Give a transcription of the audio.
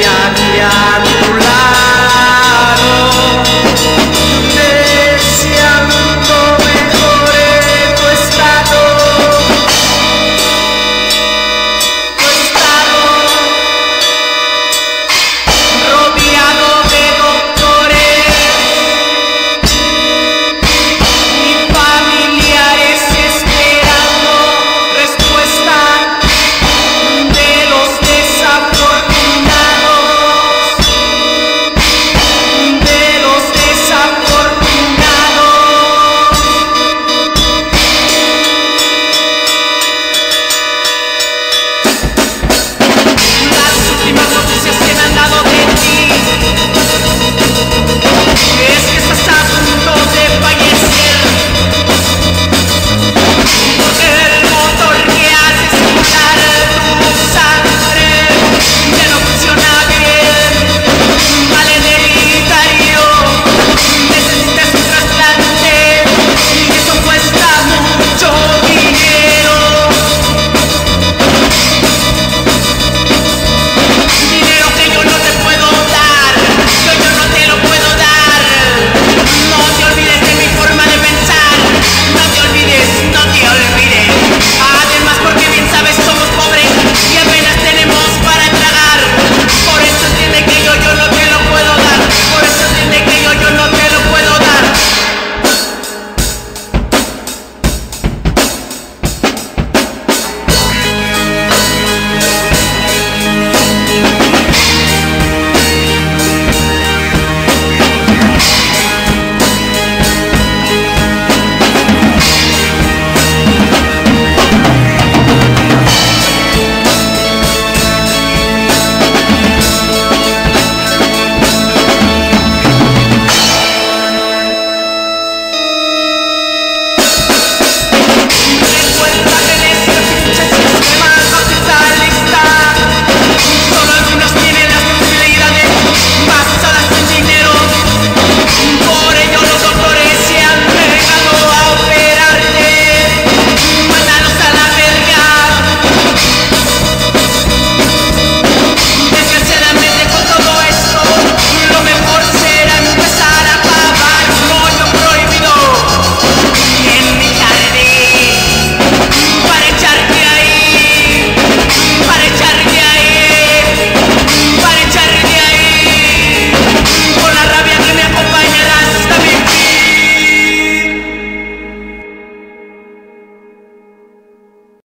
Yeah, yeah, yeah.